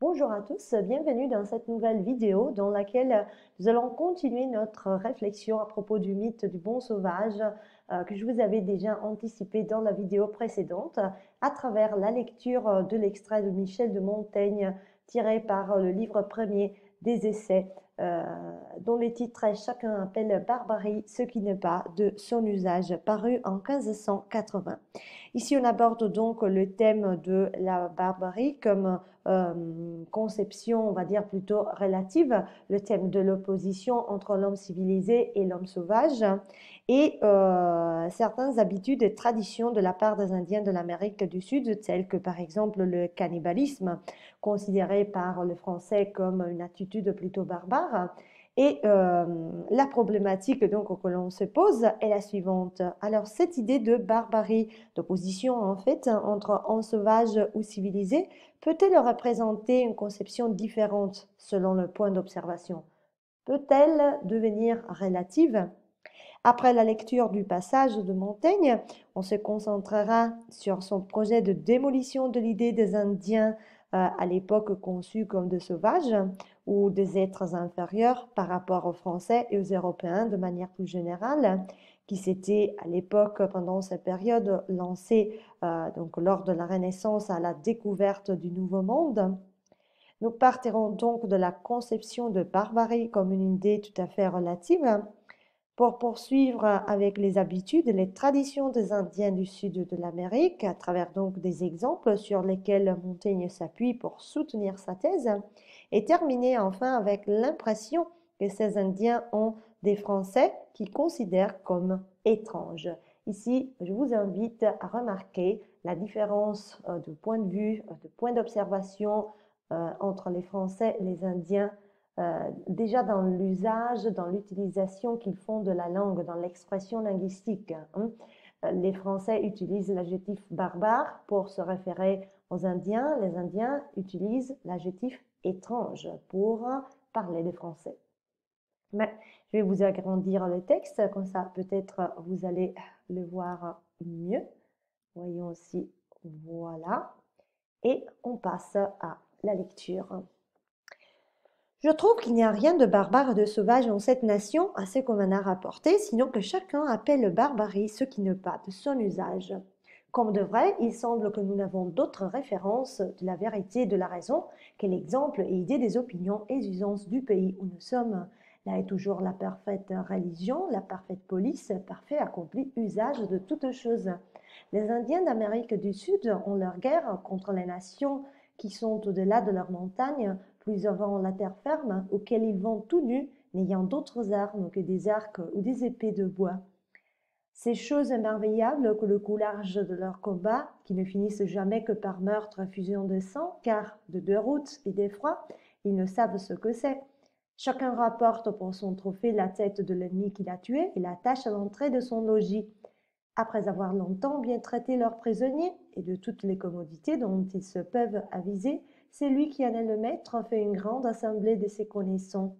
Bonjour à tous, bienvenue dans cette nouvelle vidéo dans laquelle nous allons continuer notre réflexion à propos du mythe du bon sauvage euh, que je vous avais déjà anticipé dans la vidéo précédente à travers la lecture de l'extrait de Michel de Montaigne tiré par le livre premier des essais euh, dont le titre est Chacun appelle barbarie ce qui n'est pas de son usage, paru en 1580. Ici, on aborde donc le thème de la barbarie comme euh, conception, on va dire plutôt relative, le thème de l'opposition entre l'homme civilisé et l'homme sauvage, et euh, certaines habitudes et traditions de la part des Indiens de l'Amérique du Sud, telles que par exemple le cannibalisme, considéré par le Français comme une attitude plutôt barbare. Et euh, la problématique donc que l'on se pose est la suivante. Alors cette idée de barbarie, d'opposition en fait entre en sauvage ou civilisé, peut-elle représenter une conception différente selon le point d'observation? Peut-elle devenir relative? Après la lecture du passage de Montaigne, on se concentrera sur son projet de démolition de l'idée des Indiens euh, à l'époque conçus comme des sauvages ou des êtres inférieurs par rapport aux Français et aux Européens de manière plus générale, qui s'étaient à l'époque, pendant cette période, lancés euh, donc lors de la Renaissance à la découverte du Nouveau Monde. Nous partirons donc de la conception de barbarie comme une idée tout à fait relative pour poursuivre avec les habitudes et les traditions des Indiens du sud de l'Amérique, à travers donc des exemples sur lesquels Montaigne s'appuie pour soutenir sa thèse, et terminer enfin avec l'impression que ces Indiens ont des Français qu'ils considèrent comme étranges. Ici, je vous invite à remarquer la différence euh, de point de vue, euh, de point d'observation euh, entre les Français et les Indiens euh, déjà dans l'usage, dans l'utilisation qu'ils font de la langue, dans l'expression linguistique. Hein. Euh, les Français utilisent l'adjectif barbare pour se référer aux Indiens. Les Indiens utilisent l'adjectif étrange pour parler des Français. Mais je vais vous agrandir le texte, comme ça peut-être vous allez le voir mieux. Voyons aussi, voilà. Et on passe à la lecture. Je trouve qu'il n'y a rien de barbare et de sauvage dans cette nation, assez qu'on en a rapporté, sinon que chacun appelle barbarie ce qui ne pas de son usage. Comme de vrai, il semble que nous n'avons d'autre référence de la vérité et de la raison que l'exemple et idée des opinions et usances du pays où nous sommes. Là est toujours la parfaite religion, la parfaite police, parfait accompli usage de toutes choses. Les Indiens d'Amérique du Sud ont leur guerre contre les nations qui sont au-delà de leurs montagnes plus avant la terre ferme, auquel ils vont tout nus, n'ayant d'autres armes que des arcs ou des épées de bois. Ces choses émerveillables que le coulage de leurs combats, qui ne finissent jamais que par meurtre et fusion de sang, car de deux routes et d'effroi, ils ne savent ce que c'est. Chacun rapporte pour son trophée la tête de l'ennemi qu'il a tué et l'attache à l'entrée de son logis. Après avoir longtemps bien traité leurs prisonniers et de toutes les commodités dont ils se peuvent aviser, c'est lui qui en est le maître, fait une grande assemblée de ses connaissants.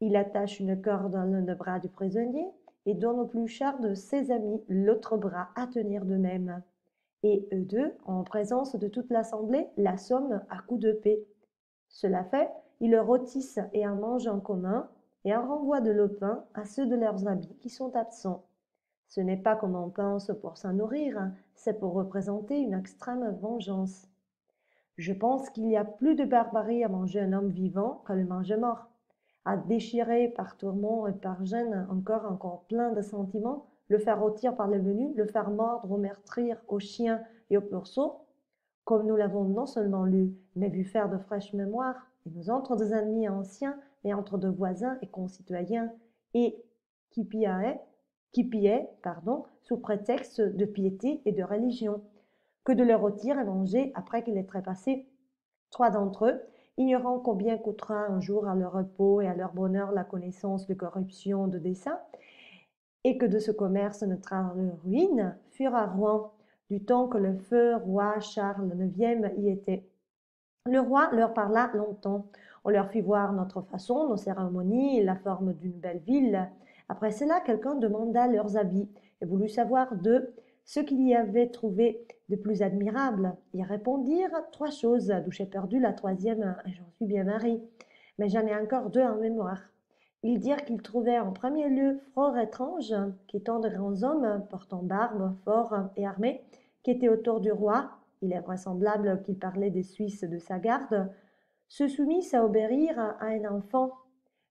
Il attache une corde à l'un des bras du prisonnier et donne au plus cher de ses amis l'autre bras à tenir de même. Et eux deux, en présence de toute l'assemblée, l'assomment à coups de paix. Cela fait, ils le rôtissent et en mangent en commun, et en renvoient de pain à ceux de leurs amis qui sont absents. Ce n'est pas comme on pense pour s'en nourrir, c'est pour représenter une extrême vengeance. Je pense qu'il y a plus de barbarie à manger un homme vivant qu'à le manger mort. À déchirer par tourment et par gêne encore encore plein de sentiments, le faire rôtir par le venu, le faire mordre ou meurtrir aux chiens et aux pourceaux, comme nous l'avons non seulement lu, mais vu faire de fraîches mémoires, et nous entre deux ennemis anciens, et entre deux voisins et concitoyens, et qui pillaient, qui pardon, sous prétexte de piété et de religion, que de leur rôtir et manger après qu'il ait trépassé. Trois d'entre eux, ignorant combien coûtera un jour à leur repos et à leur bonheur la connaissance de corruption, de dessein, et que de ce commerce leur ruine, furent à Rouen, du temps que le feu roi Charles IX y était. Le roi leur parla longtemps. On leur fit voir notre façon, nos cérémonies la forme d'une belle ville. Après cela, quelqu'un demanda leurs habits et voulut savoir d'eux ce qu'il y avait trouvé de plus admirable. Ils répondirent trois choses, d'où j'ai perdu la troisième, j'en suis bien marié. Mais j'en ai encore deux en mémoire. Ils dirent qu'ils trouvaient en premier lieu fort étrange qu'étant de grands hommes, portant barbe, forts et armés, qui étaient autour du roi, il est vraisemblable qu'il parlait des Suisses de sa garde, se soumissent à obéir à un enfant,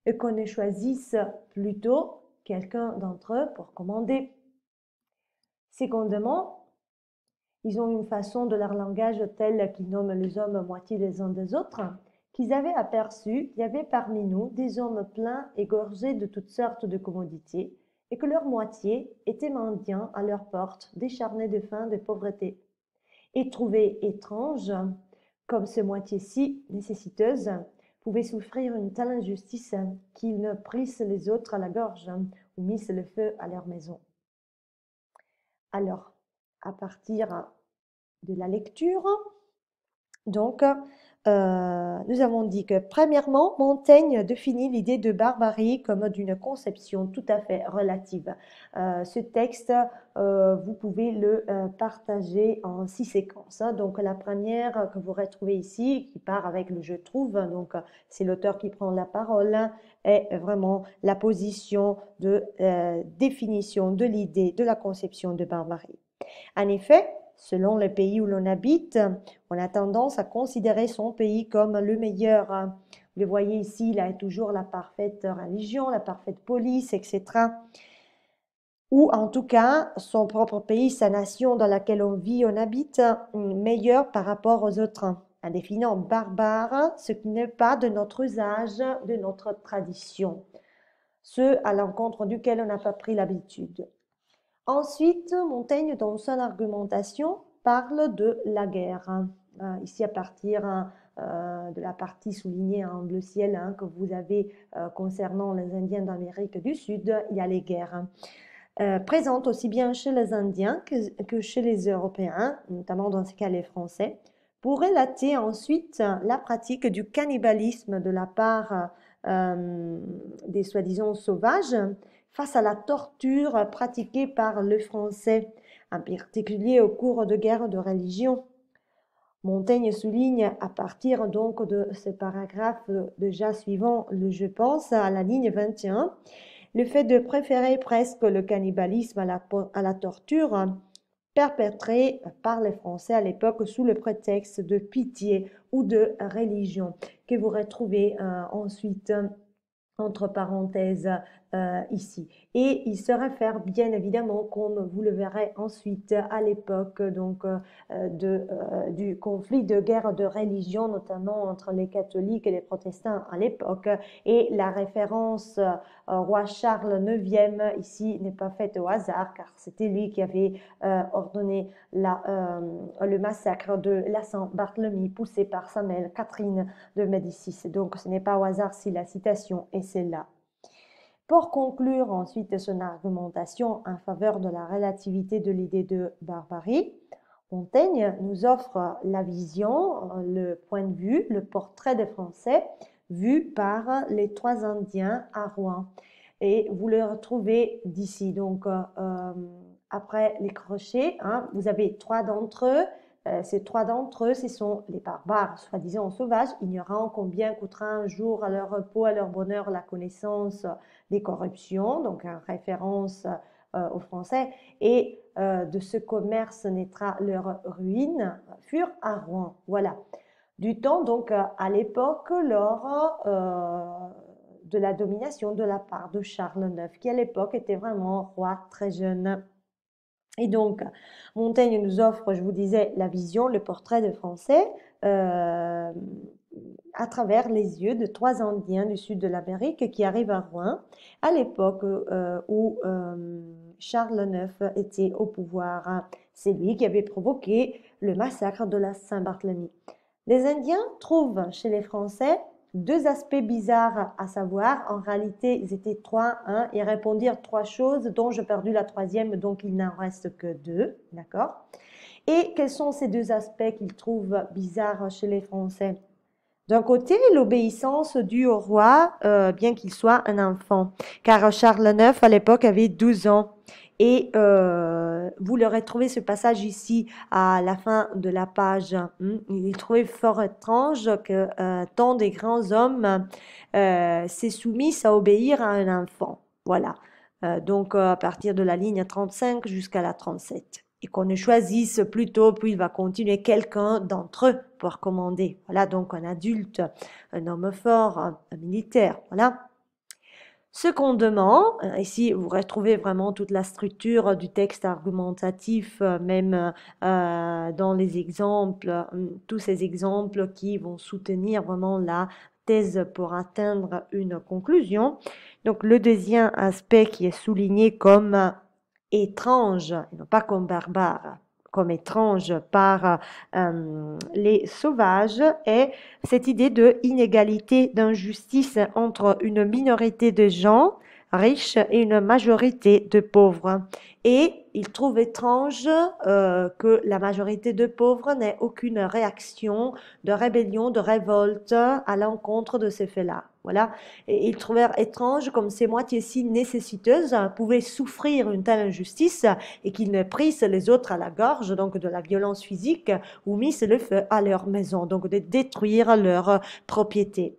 et qu'on ne choisisse plutôt quelqu'un d'entre eux pour commander. Secondement, ils ont une façon de leur langage telle qu'ils nomment les hommes moitié les uns des autres, qu'ils avaient aperçu qu'il y avait parmi nous des hommes pleins et gorgés de toutes sortes de commodités, et que leur moitié étaient mendiants à leur porte, décharnés de faim, de pauvreté. Et trouvé étrange, comme ce moitié-ci nécessiteuse, pouvait souffrir une telle injustice qu'ils ne prissent les autres à la gorge ou missent le feu à leur maison. Alors, à partir de la lecture, donc, euh, nous avons dit que, premièrement, Montaigne définit l'idée de barbarie comme d'une conception tout à fait relative. Euh, ce texte, euh, vous pouvez le partager en six séquences. Hein. Donc, la première que vous retrouvez ici, qui part avec le je trouve, donc c'est l'auteur qui prend la parole, est vraiment la position de définition de l'idée de la conception de barbarie. En effet, Selon le pays où l'on habite, on a tendance à considérer son pays comme le meilleur. Vous le voyez ici, il a toujours la parfaite religion, la parfaite police, etc. Ou en tout cas, son propre pays, sa nation dans laquelle on vit, on habite, meilleur par rapport aux autres, en définant barbare ce qui n'est pas de notre usage, de notre tradition, ce à l'encontre duquel on n'a pas pris l'habitude. Ensuite, Montaigne, dans son argumentation, parle de la guerre. Euh, ici, à partir hein, euh, de la partie soulignée en bleu ciel hein, que vous avez euh, concernant les Indiens d'Amérique du Sud, il y a les guerres. présentes aussi bien chez les Indiens que, chez les Européens, notamment dans ce cas les Français, pour relater ensuite la pratique du cannibalisme de la part des soi-disant sauvages face à la torture pratiquée par le Français, en particulier au cours de guerres de religion. Montaigne souligne à partir donc de ce paragraphe déjà suivant le je pense à la ligne 21 le fait de préférer presque le cannibalisme à la, torture perpétrée par les Français à l'époque sous le prétexte de pitié ou de religion que vous retrouvez euh, ensuite entre parenthèses euh, ici. Et il se réfère bien évidemment, comme vous le verrez ensuite, à l'époque donc euh, de, euh, du conflit de guerre de religion, notamment entre les catholiques et les protestants à l'époque. Et la référence au roi Charles IX ici n'est pas faite au hasard, car c'était lui qui avait ordonné la, le massacre de la Saint-Barthélemy, poussé par sa mère Catherine de Médicis. Donc ce n'est pas au hasard si la citation est celle-là. Pour conclure ensuite son argumentation en faveur de la relativité de l'idée de barbarie, Montaigne nous offre la vision, le point de vue, le portrait des Français vu par les trois Indiens à Rouen. Et vous le retrouvez d'ici. Donc, euh, après les crochets, hein, vous avez trois d'entre eux euh, ces trois d'entre eux, ce sont les barbares, soi-disant sauvages, ignorant combien coûtera un jour à leur repos, à leur bonheur, la connaissance des corruptions, donc en référence euh, aux Français, et euh, de ce commerce naîtra leur ruine, furent à Rouen. Voilà. Du temps, donc, à l'époque, lors de la domination de la part de Charles IX, qui à l'époque était vraiment roi très jeune. Et donc, Montaigne nous offre, je vous disais, la vision, le portrait de Français euh, à travers les yeux de trois Indiens du sud de l'Amérique qui arrivent à Rouen à l'époque euh, où euh, Charles IX était au pouvoir. C'est lui qui avait provoqué le massacre de la Saint-Barthélemy. Les Indiens trouvent chez les Français deux aspects bizarres à savoir. En réalité, ils étaient trois, hein, et répondirent trois choses dont j'ai perdu la troisième, donc il n'en reste que deux, d'accord? Et quels sont ces deux aspects qu'ils trouvent bizarres chez les Français? D'un côté, l'obéissance due au roi, euh, bien qu'il soit un enfant, car Charles IX à l'époque avait 12 ans. Et euh, vous l'aurez trouvé ce passage ici à la fin de la page. Hein. Il est trouvé fort étrange que euh, tant des grands hommes euh, s'est soumis à obéir à un enfant. Voilà. Euh, donc à partir de la ligne 35 jusqu'à la 37 et qu'on ne choisisse plutôt, puis il va continuer quelqu'un d'entre eux pour commander. Voilà, donc un adulte, un homme fort, un militaire. Voilà. Secondement, euh, ici vous retrouvez vraiment toute la structure du texte argumentatif, euh, même euh, dans les exemples, tous ces exemples qui vont soutenir vraiment la thèse pour atteindre une conclusion. Donc le deuxième aspect qui est souligné comme étrange, non pas comme barbare, comme étrange par euh, les sauvages est cette idée de inégalité, d'injustice entre une minorité de gens riches et une majorité de pauvres. Et il trouve étrange euh, que la majorité de pauvres n'ait aucune réaction de rébellion, de révolte à l'encontre de ces faits-là. Voilà. Et il trouvait étrange comme ces moitiés-ci nécessiteuses pouvaient souffrir une telle injustice et qu'ils ne prissent les autres à la gorge, donc de la violence physique, ou missent le feu à leur maison, donc de détruire leur propriété.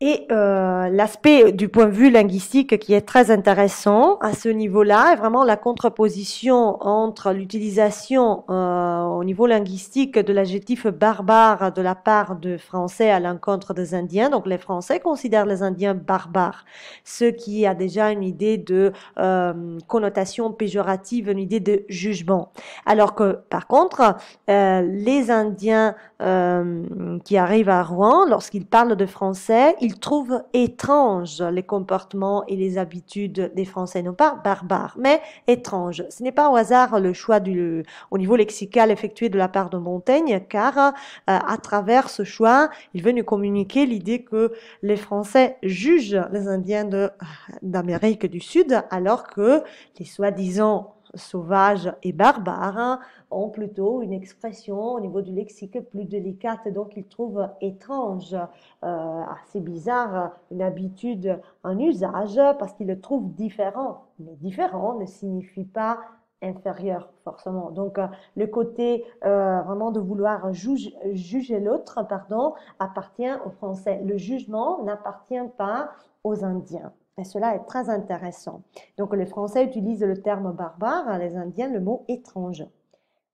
Et euh, l'aspect du point de vue linguistique qui est très intéressant à ce niveau-là est vraiment la contraposition entre l'utilisation euh, au niveau linguistique de l'adjectif barbare de la part de Français à l'encontre des Indiens. Donc les Français considèrent les Indiens barbares, ce qui a déjà une idée de euh, connotation péjorative, une idée de jugement. Alors que par contre, les Indiens qui arrivent à Rouen, lorsqu'ils parlent de Français, ils trouvent étranges les comportements et les habitudes des Français, non pas barbares, mais étranges. Ce n'est pas au hasard le choix au niveau lexical effectué de la part de Montaigne, car euh, à travers ce choix, il veut nous communiquer l'idée que les Français jugent les Indiens d'Amérique du Sud, alors que les soi-disant sauvages et barbares ont plutôt une expression au niveau du lexique plus délicate, donc ils trouvent étrange, euh, assez bizarre, une habitude, un usage, parce qu'ils le trouvent différent. Mais différent ne signifie pas inférieur forcément. Donc euh, le côté euh, vraiment de vouloir juger l'autre, pardon, appartient aux Français. Le jugement n'appartient pas aux Indiens. Et cela est très intéressant. Donc les Français utilisent le terme barbare, les Indiens le mot étrange.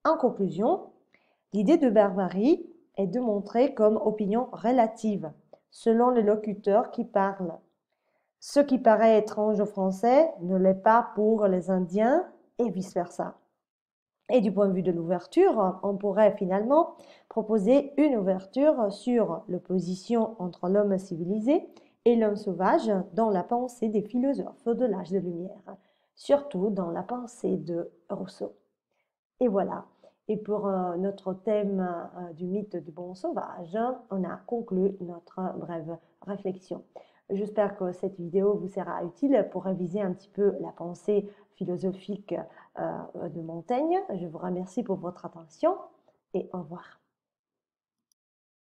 En conclusion, l'idée de barbarie est de montrer comme opinion relative, selon le locuteur qui parle. Ce qui paraît étrange aux Français ne l'est pas pour les Indiens et vice-versa. Et du point de vue de l'ouverture, on pourrait finalement proposer une ouverture sur l'opposition entre l'homme civilisé et l'homme sauvage dans la pensée des philosophes de l'âge de lumière, surtout dans la pensée de Rousseau. Et voilà. Et pour euh, notre thème euh, du mythe du bon sauvage, on a conclu notre brève réflexion. J'espère que cette vidéo vous sera utile pour réviser un petit peu la pensée philosophique euh, de Montaigne. Je vous remercie pour votre attention et au revoir.